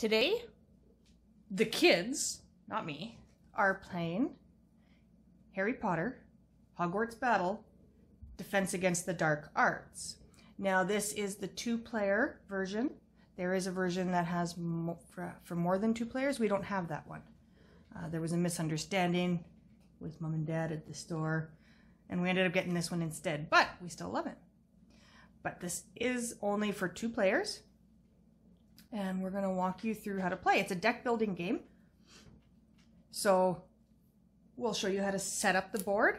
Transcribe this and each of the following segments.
Today, the kids, not me, are playing Harry Potter, Hogwarts Battle, Defense Against the Dark Arts. Now, this is the two player version. There is a version that has mo for, for, more than two players. We don't have that one. Uh, there was a misunderstanding with mom and dad at the store, and we ended up getting this one instead, but we still love it. But this is only for two players, and we're going to walk you through how to play. It's a deck building game. So we'll show you how to set up the board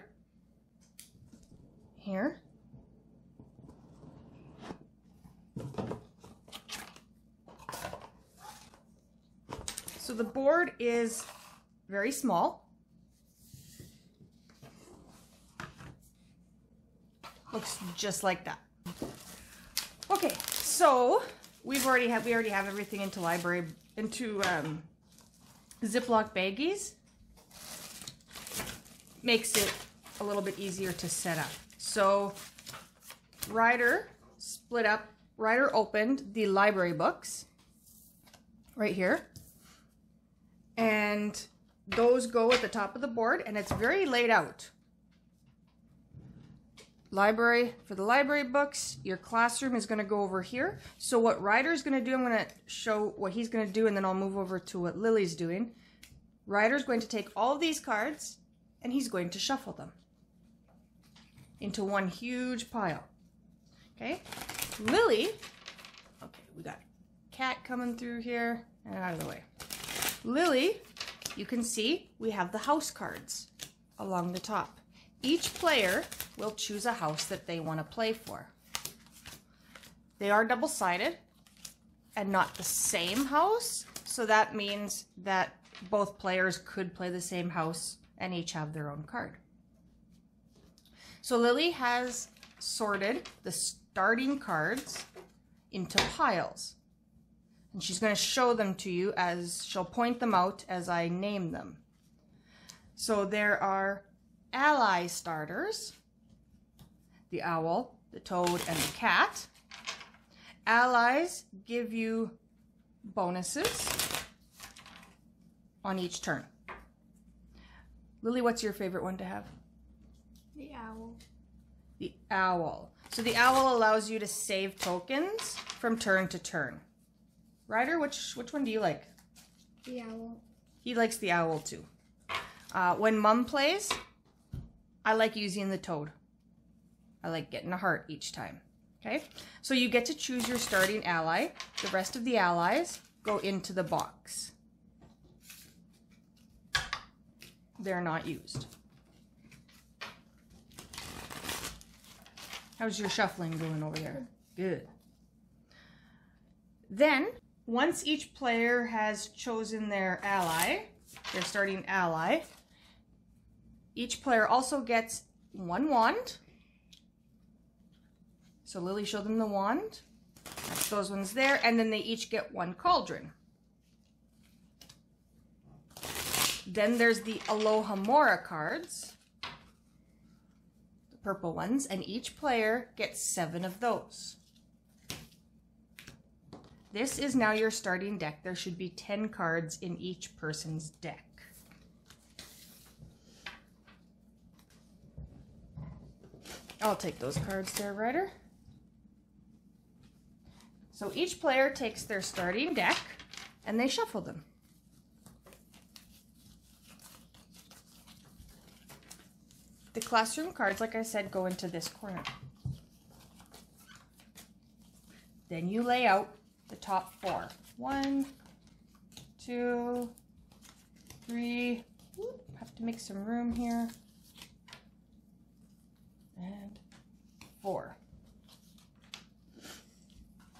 here. So the board is very small. Looks just like that. Okay, so we've already have we already have everything into library into um, Ziploc baggies. Makes it a little bit easier to set up. So Ryder split up, Ryder opened the library books right here. And those go at the top of the board and it's very laid out. Library, for the library books, your classroom is going to go over here. So what Ryder's going to do, I'm going to show what he's going to do and then I'll move over to what Lily's doing. Ryder's going to take all these cards and he's going to shuffle them into one huge pile. Okay, Lily, okay, we got cat coming through here and out of the way. Lily, you can see we have the house cards along the top. Each player will choose a house that they want to play for. They are double-sided and not the same house, so that means that both players could play the same house and each have their own card. So Lily has sorted the starting cards into piles. And she's going to show them to you as she'll point them out as I name them. So there are ally starters, the owl, the toad, and the cat. Allies give you bonuses on each turn. Lily, what's your favorite one to have? The owl. The owl. So the owl allows you to save tokens from turn to turn. Ryder, which which one do you like? The owl. He likes the owl too. Uh, when mom plays, I like using the toad. I like getting a heart each time. Okay, so you get to choose your starting ally. The rest of the allies go into the box. They're not used. How's your shuffling going over there? Good. Then, once each player has chosen their ally, their starting ally, each player also gets one wand. So Lily showed them the wand. That's those ones there. And then they each get one cauldron. Then there's the Alohomora cards. The purple ones. And each player gets seven of those. This is now your starting deck. There should be 10 cards in each person's deck. I'll take those cards there, Ryder. So each player takes their starting deck and they shuffle them. The classroom cards, like I said, go into this corner. Then you lay out the top four. One, two, three. have to make some room here. And four.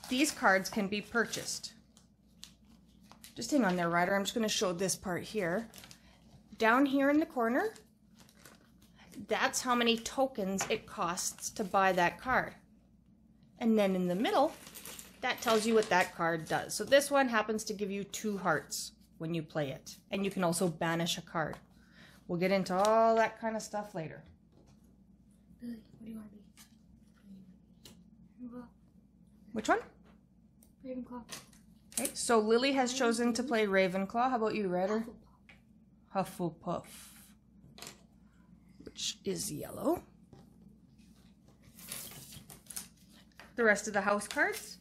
These cards can be purchased. Just hang on there, Ryder. I'm just going to show this part here. Down here in the corner, that's how many tokens it costs to buy that card. And then in the middle, that tells you what that card does. So this one happens to give you two hearts when you play it. And you can also banish a card. We'll get into all that kind of stuff later. Billy, what do you want to be? Which one? Ravenclaw. Okay, so Lily has chosen to play Ravenclaw. How about you, Ryder? Hufflepuff, which is yellow. The rest of the house cards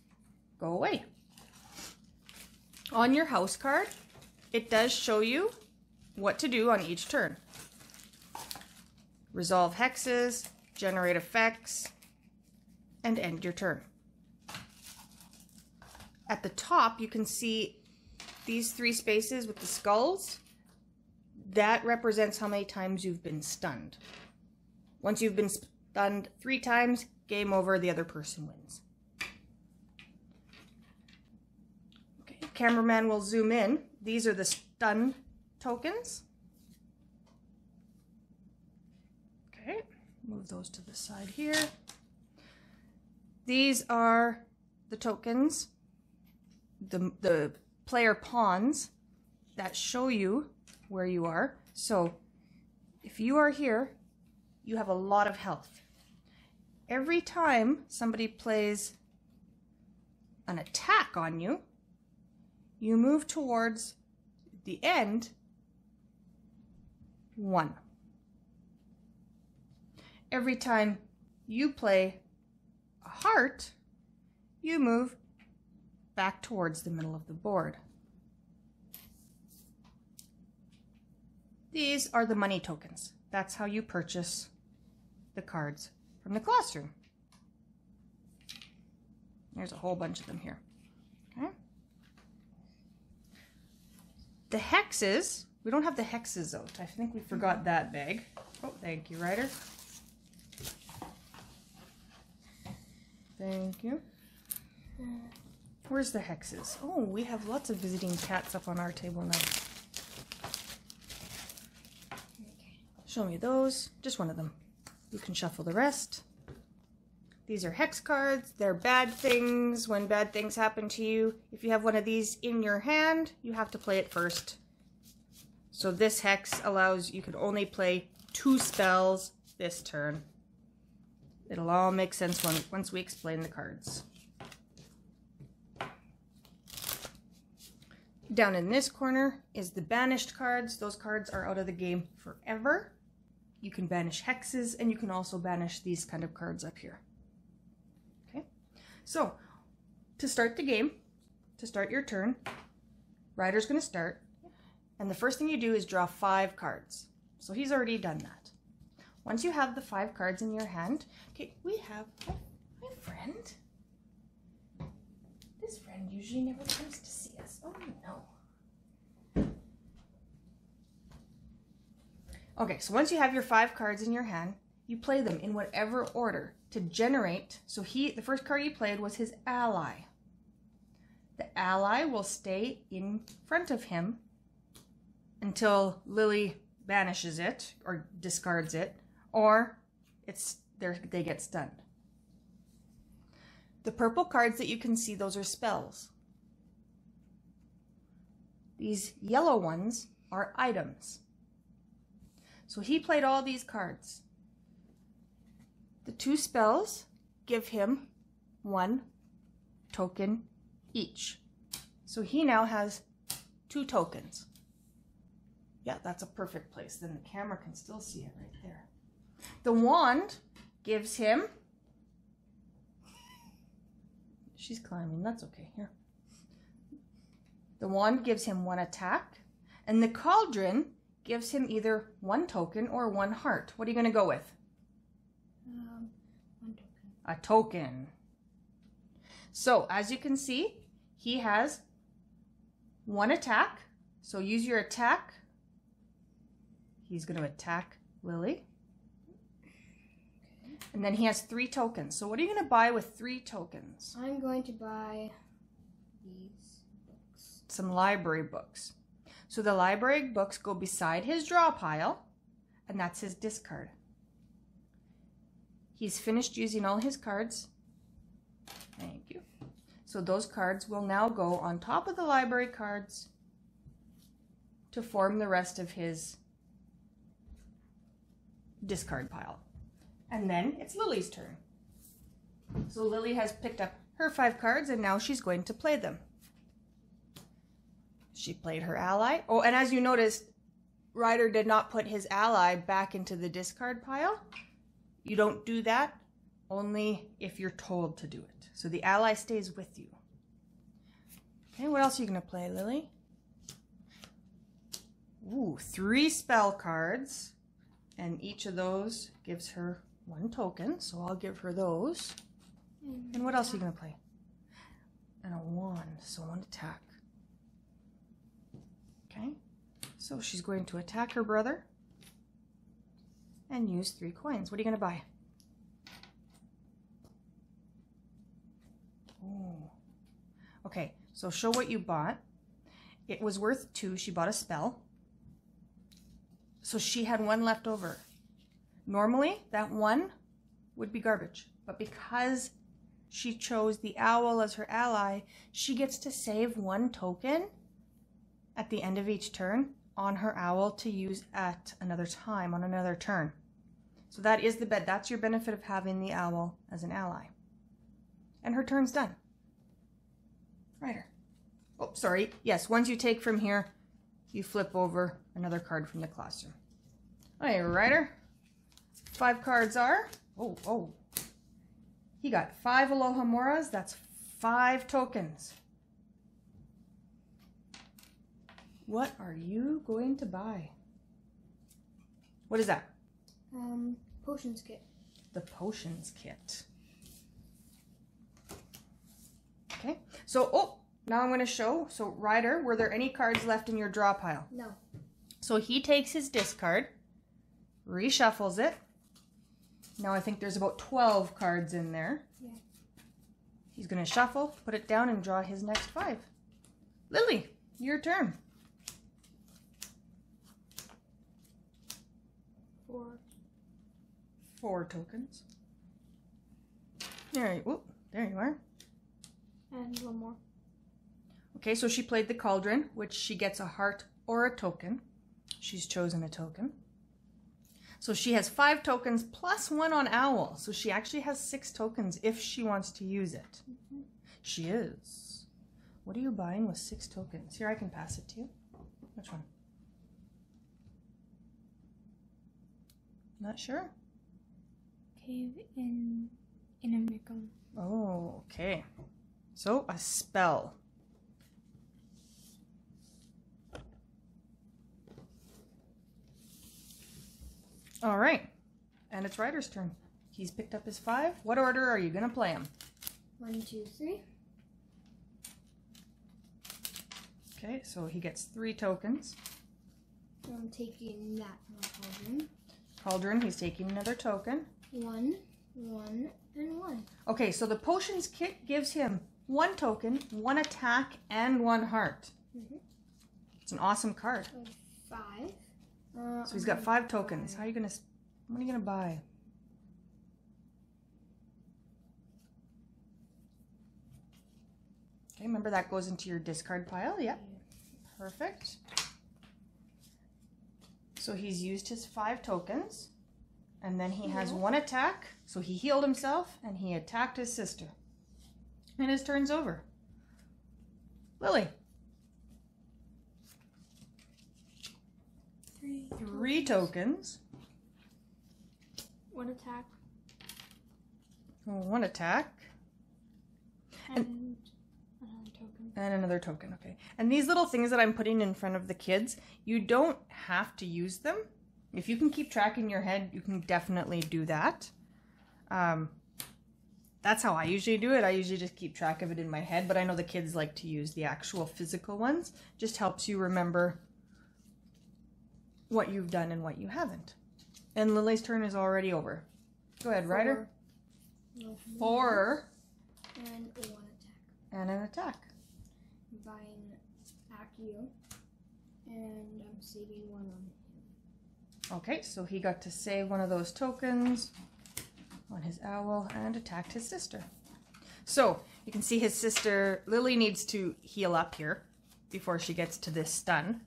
go away. On your house card, it does show you what to do on each turn. Resolve hexes, generate effects, and end your turn. At the top, you can see these three spaces with the skulls. That represents how many times you've been stunned. Once you've been stunned three times, game over, the other person wins. Okay, cameraman will zoom in. These are the stun tokens. Okay, move those to the side here. These are the tokens, the, the player pawns that show you where you are. So if you are here, you have a lot of health. Every time somebody plays an attack on you, you move towards the end one. Every time you play a heart, you move back towards the middle of the board. These are the money tokens. That's how you purchase the cards from the classroom. There's a whole bunch of them here. Okay. The hexes, we don't have the hexes out. I think we forgot that bag. Oh, thank you, Ryder. Thank you. Where's the hexes? Oh, we have lots of visiting cats up on our table now. Show me those. Just one of them. You can shuffle the rest. These are hex cards. They're bad things when bad things happen to you. If you have one of these in your hand, you have to play it first. So this hex allows you can only play two spells this turn. It'll all make sense when, once we explain the cards. Down in this corner is the banished cards. Those cards are out of the game forever. You can banish hexes and you can also banish these kind of cards up here. Okay, so to start the game, to start your turn, Ryder's going to start. And the first thing you do is draw five cards. So he's already done that. Once you have the five cards in your hand, okay, we have my friend. This friend usually never comes to see us. Oh no. Okay, so once you have your five cards in your hand, you play them in whatever order to generate. So he, the first card he played was his ally. The ally will stay in front of him until Lily banishes it or discards it, or it's they get stunned. The purple cards that you can see, those are spells. These yellow ones are items. So he played all these cards. The two spells give him one token each. So he now has two tokens. Yeah, that's a perfect place. Then the camera can still see it right there. The wand gives him... She's climbing. That's okay. Here. The wand gives him one attack. And the cauldron gives him either one token or one heart. What are you going to go with? Um, one token. A token. So, as you can see, he has one attack. So use your attack. He's going to attack Lily. And then he has three tokens. So what are you going to buy with three tokens? I'm going to buy these books. Some library books. So the library books go beside his draw pile, and that's his discard. He's finished using all his cards. Thank you. So those cards will now go on top of the library cards to form the rest of his discard pile. And then it's Lily's turn. So Lily has picked up her five cards and now she's going to play them. She played her ally. Oh, and as you noticed, Ryder did not put his ally back into the discard pile. You don't do that only if you're told to do it. So the ally stays with you. Okay, what else are you going to play, Lily? Ooh, three spell cards. And each of those gives her one token. So I'll give her those. And what else are you going to play? And a one, so one attack. Okay, so she's going to attack her brother and use three coins. What are you going to buy? Oh. Okay, so show what you bought. It was worth two. She bought a spell. So she had one left over. Normally, that one would be garbage. But because she chose the owl as her ally, she gets to save one token at the end of each turn on her owl to use at another time on another turn. So that is the bet. That's your benefit of having the owl as an ally. And her turn's done. Ryder. Oh, sorry. Yes, once you take from here, you flip over another card from the classroom. Okay, Ryder. Five cards are. Oh, oh. He got five Aloha Alohomoras. That's five tokens. What are you going to buy? What is that? Um, potions kit. The potions kit. Okay, so, oh, now I'm going to show. So, Ryder, were there any cards left in your draw pile? No. So he takes his discard, reshuffles it. Now I think there's about 12 cards in there. Yeah. He's going to shuffle, put it down, and draw his next five. Lily, your turn. Four. Four tokens. There you, whoop, there you are. And one more. Okay, so she played the cauldron, which she gets a heart or a token. She's chosen a token. So she has five tokens plus one on owl. So she actually has six tokens if she wants to use it. She is. What are you buying with six tokens? Here, I can pass it to you. Which one? Not sure. Cave in in a Micum. Oh, okay. So a spell. All right. And it's Ryder's turn. He's picked up his five. What order are you going to play him? One, two, three. Okay, so he gets three tokens. I'm taking that cauldron. Cauldron, he's taking another token. One, one, and one. Okay, so the potions kit gives him one token, one attack, and one heart. Mhm. It's an awesome card. Five. Uh, So he's got five tokens. How are you gonna? What are you gonna buy? Okay, remember that goes into your discard pile. Yep, perfect. So he's used his five tokens, and then he has one attack. So he healed himself and he attacked his sister. And his turn's over. Lily, Three. tokens, One attack. one attack. And, another token. And another token, okay. And these little things that I'm putting in front of the kids, you don't have to use them. If you can keep track in your head, you can definitely do that. Um, that's how I usually do it. I usually just keep track of it in my head, but I know the kids like to use the actual physical ones. Just helps you remember what you've done and what you haven't. And Lily's turn is already over. Go ahead, Ryder. No, Four And one attack. and an attack. Buying. And I'm saving one on him. Okay, so he got to save one of those tokens on his owl and attacked his sister. So you can see his sister, Lily, needs to heal up here before she gets to this stun.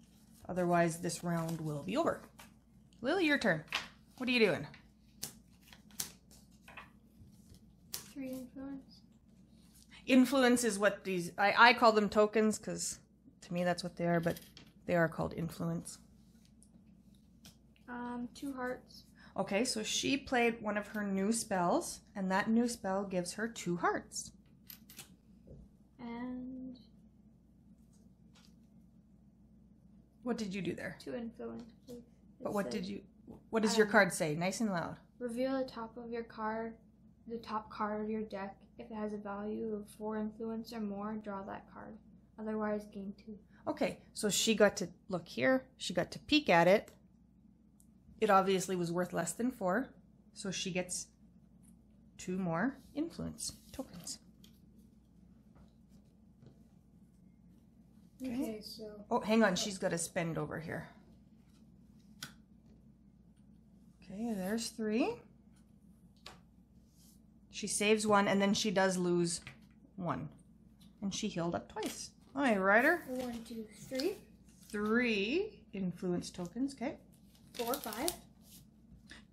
Otherwise, this round will be over. Lily, your turn. What are you doing? three influence. Influence is what these, I, I call them tokens because to to me that's what they are, but they are called influence. Um, two hearts. Okay, so she played one of her new spells, and that new spell gives her two hearts. And What did you do there? two influence. please. But what did you? What does your Um, card say? Nice and loud. Reveal the top of your card, the top card of your deck. If it has a value of four influence or more, draw that card. Otherwise, gain two. Okay, so she got to look here. She got to peek at it. It obviously was worth less than four, so she gets two more influence tokens. Okay. Mm-hmm. so Oh, hang on. She's got to spend over here. Okay, there's three. She saves one, and then she does lose one. And she healed up twice. All right, Ryder. one, two, three, Three influence tokens. Okay. four, five.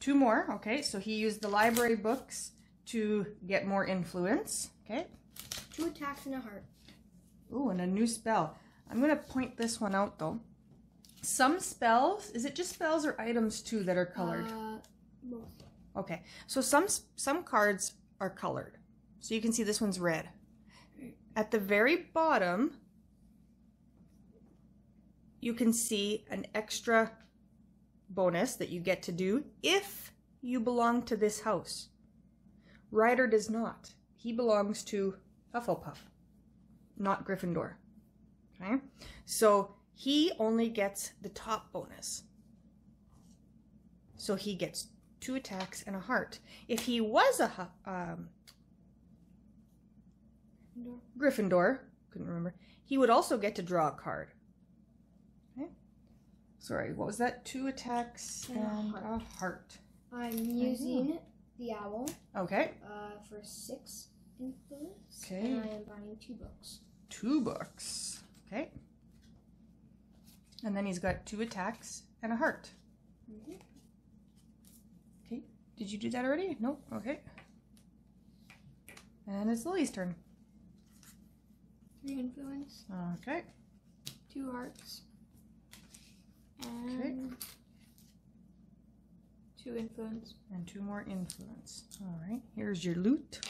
Two more. Okay, so he used the library books to get more influence. Okay. Two attacks and a heart. Ooh, and a new spell. I'm going to point this one out though. Some spells, is it just spells or items too that are colored? Uh, both. Okay, so some some cards are colored. So you can see this one's red. At the very bottom, you can see an extra bonus that you get to do if you belong to this house. Ryder does not. He belongs to Hufflepuff, not Gryffindor. Okay? So he only gets the top bonus. So he gets two attacks and a heart. If he was a um, Gryffindor, couldn't remember, he would also get to draw a card. Okay. Sorry, what was that? Two attacks And a heart. a heart. I'm using the owl Okay. uh, for six influence. Okay. And I am buying two books. Two books. Okay. And then he's got two attacks and a heart. Okay. Did you do that already? Nope. Okay. And it's Lily's turn. Three influence, Okay. two hearts, and two influence. And two more influence. All right. Here's your loot.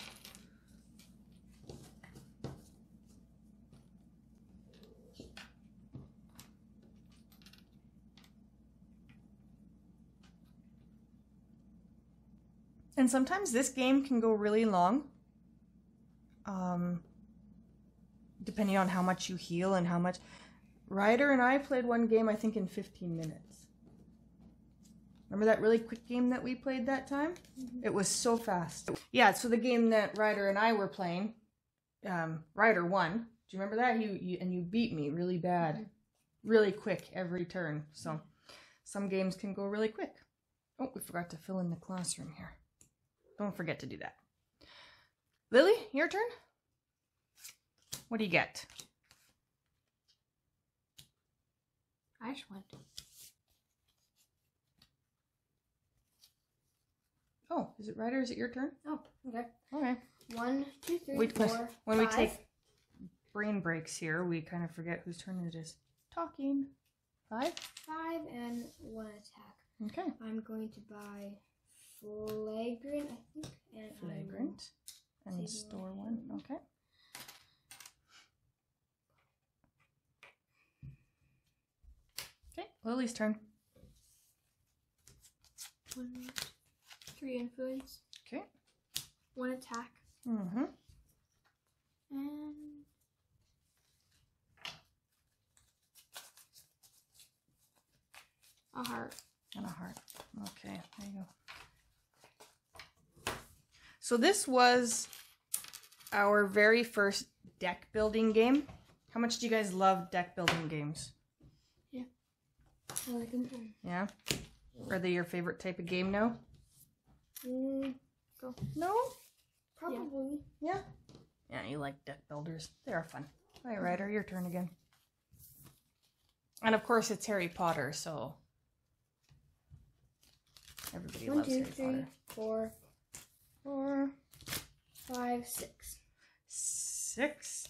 And sometimes this game can go really long. Um, depending on how much you heal and how much. Ryder and I played one game, I think, in 15 minutes. Remember that really quick game that we played that time? It was so fast. Yeah, so the game that Ryder and I were playing, um, Ryder won. Do you remember that? You, you and you beat me really bad, really quick every turn. So some games can go really quick. Oh, we forgot to fill in the classroom here. Don't forget to do that. Lily, your turn. What do you get? I just went. Oh, is it Ryder? Is it your turn? Oh, okay. Okay. One, two, three, Wait, four, when we take brain breaks here, we kind of forget whose turn it is. Talking. Five. five and one attack. Okay. I'm going to buy Flagrate, I think, and I will- And store my one. Okay. Okay. Lily's turn. One, three influence, Okay. one attack, Mm-hmm. and a heart. And a heart. Okay, there you go. So this was our very first deck building game. How much do you guys love deck building games? I like them. Yeah? Are they your favorite type of game now? Mm, No? probably. Yeah. Yeah, you like deck builders. They are fun. All right, Ryder, your turn again. And of course, it's Harry Potter, so everybody One, loves two, Harry three, Potter. four, Four, five, six. six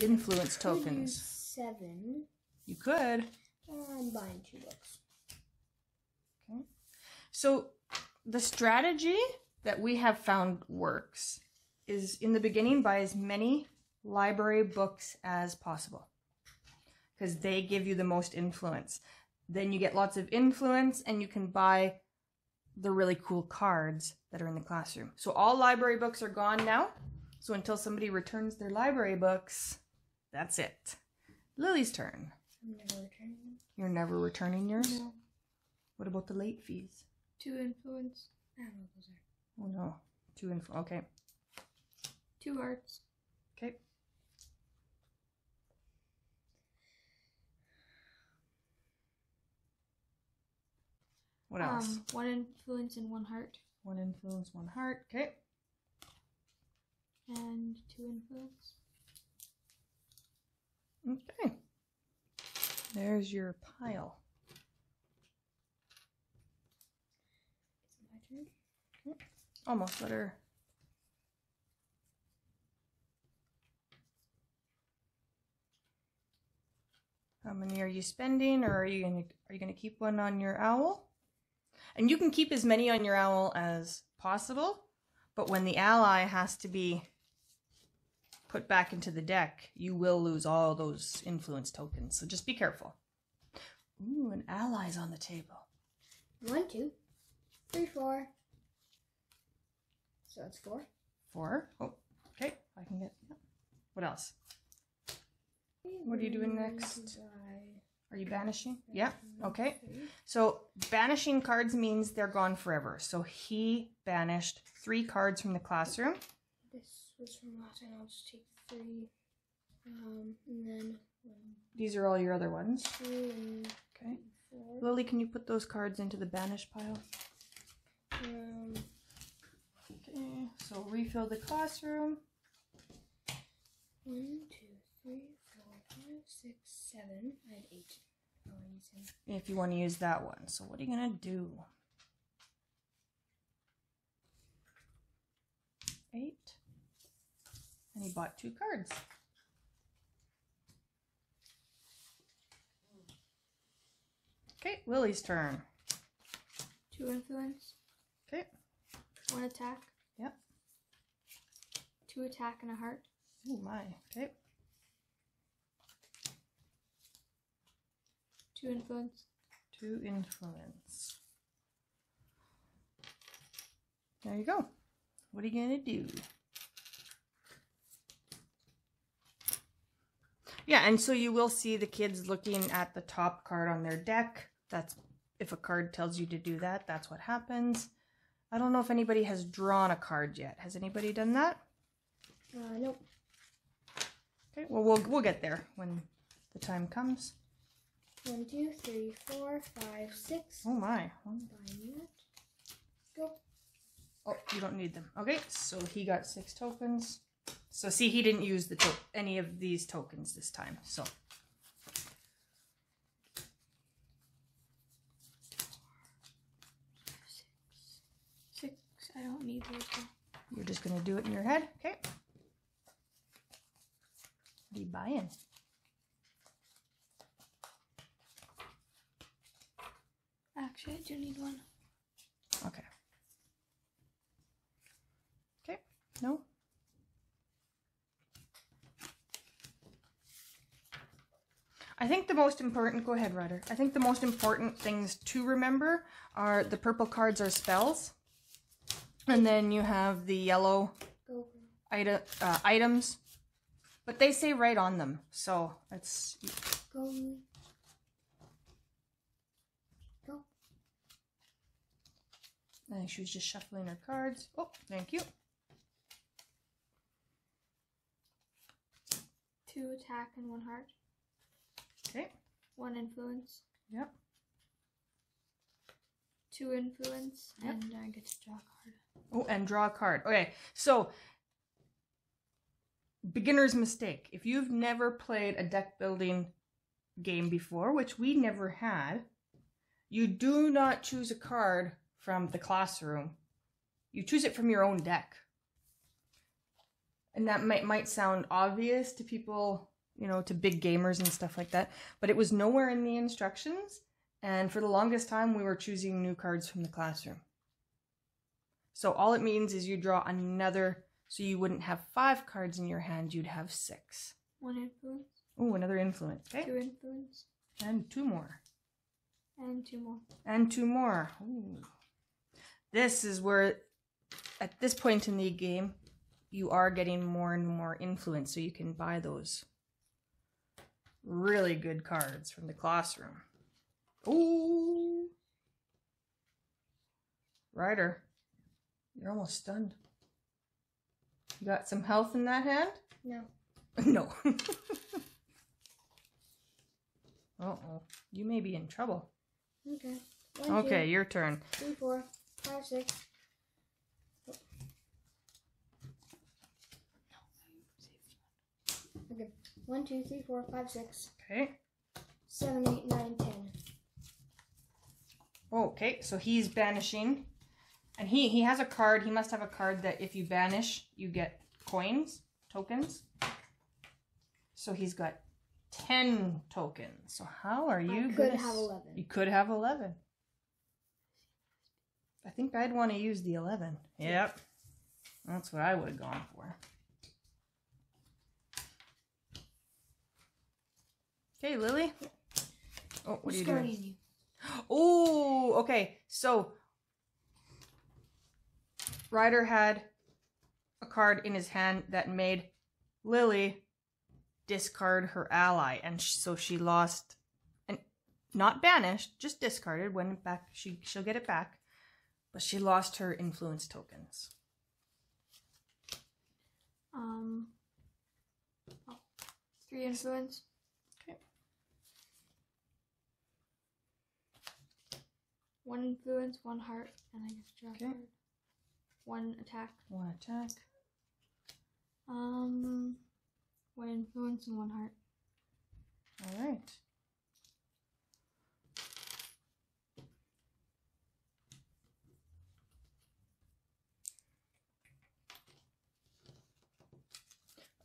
influence tokens. seven. You could. I'm buying two books. Okay. So the strategy that we have found works is in the beginning buy as many library books as possible because they give you the most influence. Then you get lots of influence and you can buy the really cool cards that are in the classroom. So all library books are gone now. So until somebody returns their library books, that's it. Lily's turn. I'm never returning them. You're never returning yours? No. What about the late fees? Two influence, I don't know what those are. Oh no. Two info. Okay. two hearts, Okay. What else? um, one influence and one heart, one influence, one heart. Okay. and two influence. Okay. There's your pile. Is it my turn? Almost let her. How many are you spending, or are you gonna are you gonna keep one on your owl? And you can keep as many on your owl as possible, but when the ally has to be put back into the deck, you will lose all those influence tokens. So just be careful. Ooh, an ally's on the table. One, two, three, four. So that's four. Four. Oh, okay. I can get. What else? What are you doing next? Are you banishing? Yeah. Okay. So banishing cards means they're gone forever. So he banished three cards from the classroom. This was from last time. I'll just take three. Um, and then one, These are all your other ones. Okay. four. Lily, can you put those cards into the banish pile? Um, Okay. So refill the classroom. one, two, three, six, seven. I had eight. Oh, I use him. If you want to use that one. So what are you gonna do? Eight. And he bought two cards. Okay, Willie's turn. Two influence, Okay. one attack. Yep. Two attack and a heart. Oh my. Okay. Two influence. Two influence. There you go. What are you gonna do? Yeah, and so you will see the kids looking at the top card on their deck. That's if a card tells you to do that, that's what happens. I don't know if anybody has drawn a card yet. Has anybody done that? Uh, nope. Okay, well we'll we'll get there when the time comes. One, two, three, four, five, six. Oh my. Go. Oh, you don't need them. Okay, so he got six tokens. So see, he didn't use the to- any of these tokens this time. So Six. I don't need those. you're just gonna do it in your head. Okay. What are you buying? Actually, I do need one. Okay. Okay. No. I think the most important, go ahead, Ryder. I think the most important things to remember are the purple cards are spells. And then you have the yellow Go. ite- uh, items. But they say right on them. So it's. Go. I think she was just shuffling her cards. Oh, thank you. Two attack and one heart. Okay. One influence. Yep. Two influence. Yep. And I get to draw a card. Oh, and draw a card. Okay, so beginner's mistake. If you've never played a deck building game before, which we never had, you do not choose a card from the classroom. You choose it from your own deck. And that might might sound obvious to people you know, to big gamers and stuff like that. But it was nowhere in the instructions. And for the longest time, we were choosing new cards from the classroom. So all it means is you draw another, so you wouldn't have five cards in your hand, you'd have six. One influence, Oh, another influence. Okay. two influence, And two more. and two more. And two more. Ooh. This is where, at this point in the game, you are getting more and more influence, so you can buy those really good cards from the classroom. Ooh. Ryder, you're almost stunned. You got some health in that hand? No. no. uh oh. You may be in trouble. Okay. One, Okay, your turn. two, three, four, five, six. Okay. One, two, three, four, five, six, Okay. seven, eight, nine, ten. Okay, so he's banishing. And he, he has a card. He must have a card that if you banish, you get coins, tokens. So he's got 10 tokens. So how are you I could gonna have 11. You could have 11. I think I'd want to use the 11. Yep. That's what I would have gone for. Okay, Lily. Oh, what are you doing? You. Oh, okay. So Ryder had a card in his hand that made Lily discard her ally, and so she lost, and not banished, just discarded. When back, she she'll get it back, but she lost her influence tokens. Um, oh, three influence. Okay. One influence, one heart, and I guess draw Okay. card. One attack. One attack. Um, one influence and one heart. All right.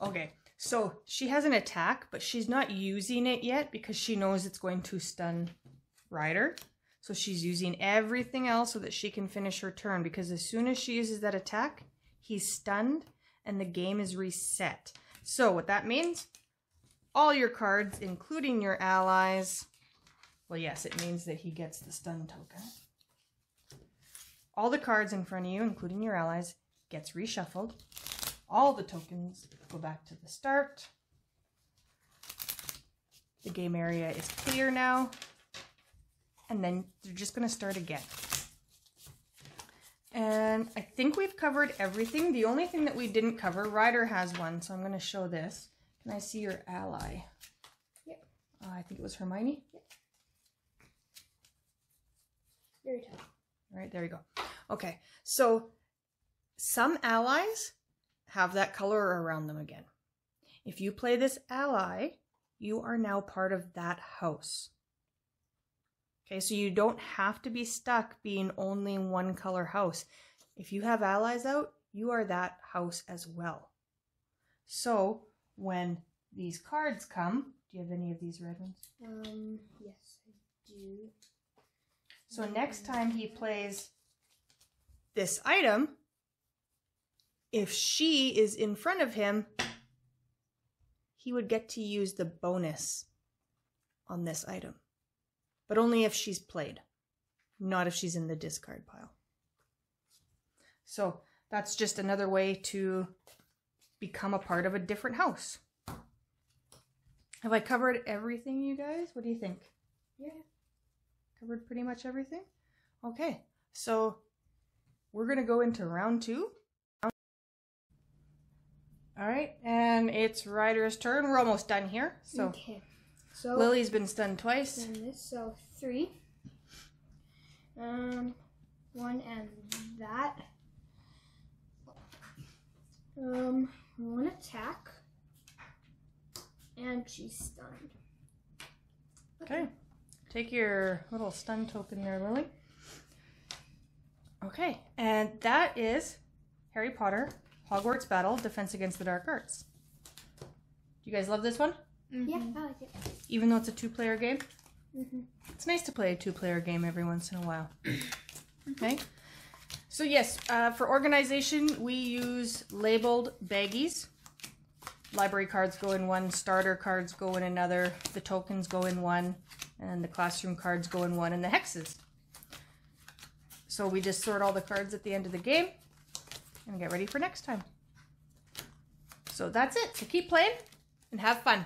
Okay, so she has an attack, but she's not using it yet because she knows it's going to stun Ryder. So she's using everything else so that she can finish her turn because as soon as she uses that attack, he's stunned and the game is reset. So what that means, all your cards, including your allies, well, yes, it means that he gets the stun token. All the cards in front of you, including your allies, gets reshuffled. All the tokens go back to the start. The game area is clear now. And then they're just going to start again. And I think we've covered everything. The only thing that we didn't cover, Ryder has one, so I'm going to show this. Can I see your ally? Yep. Uh, I think it was Hermione. Yep. Very tough. All right, there you go. Okay, so some allies have that color around them again. If you play this ally, you are now part of that house. Okay, so you don't have to be stuck being only one color house. If you have allies out, you are that house as well. So when these cards come, do you have any of these red ones? Um, yes, I do. So next time he plays this item, if she is in front of him, he would get to use the bonus on this item. But only if she's played, not if she's in the discard pile. So that's just another way to become a part of a different house. Have I covered everything, you guys? What do you think? Yeah. covered pretty much everything. Okay, so we're gonna go into round two. All right, and it's Ryder's turn. We're almost done here. So okay. So Lily's been stunned twice. this, so three. Um, one and that. Um, one attack. And she's stunned. Okay, take your little stun token there, Lily. Okay, and that is Harry Potter Hogwarts Battle Defense Against the Dark Arts. Do you guys love this one? Yeah, I like it. even though it's a two-player game. Mm-hmm. It's nice to play a two-player game every once in a while. okay. So yes, uh, for organization, we use labeled baggies. Library cards go in one, starter cards go in another, the tokens go in one, and the classroom cards go in one, and the hexes. So we just sort all the cards at the end of the game and get ready for next time. So that's it. So keep playing and have fun.